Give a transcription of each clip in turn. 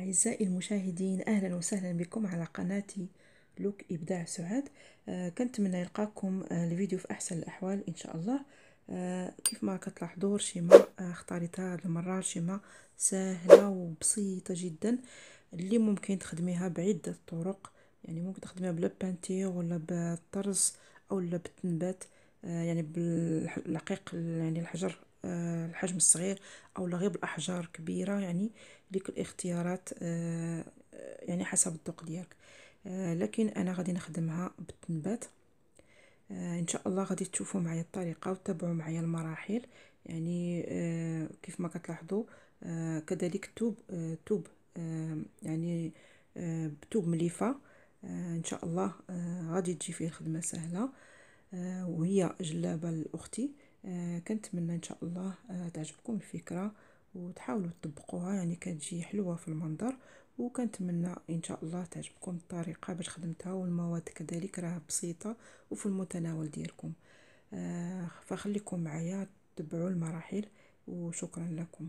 أعزائي المشاهدين أهلا وسهلا بكم على قناتي لوك إبداع سعاد. آه كنتمنى يلقاكم آه الفيديو في أحسن الأحوال إن شاء الله. آه كيف ما كتلاحظوا رشيمة آه اختاريتها هذه المرة رشيمة سهلة وبسيطة جدا اللي ممكن تخدميها بعدة طرق. يعني ممكن تخدميها بلا ولا بالطرز أو بالتنبات آه يعني بالرقيق يعني الحجر آه، الحجم الصغير أو غير بالأحجار كبيرة يعني ليك الاختيارات آه، يعني حسب الذوق ديالك. آه، لكن أنا غادي نخدمها بالتنبات. إن شاء الله غادي تشوفوا معايا الطريقة وتتبعوا معايا المراحل. يعني كيف ما كتلاحظوا كذلك توب توب يعني بتوب مليفة. إن شاء الله غادي تجي فيه الخدمة سهلة. وهي جلابة لأختي. آه كنتمنى إن شاء الله آه تعجبكم الفكرة وتحاولوا تطبقوها. يعني كتجي حلوة في المنظر وكنتمنى إن شاء الله تعجبكم الطريقة باش خدمتها والمواد كذلك راه بسيطة وفي المتناول ديالكم. آه فخليكم معايا تبعوا المراحل وشكرا لكم.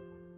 you